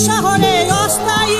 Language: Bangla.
শহরে অস্থায়ী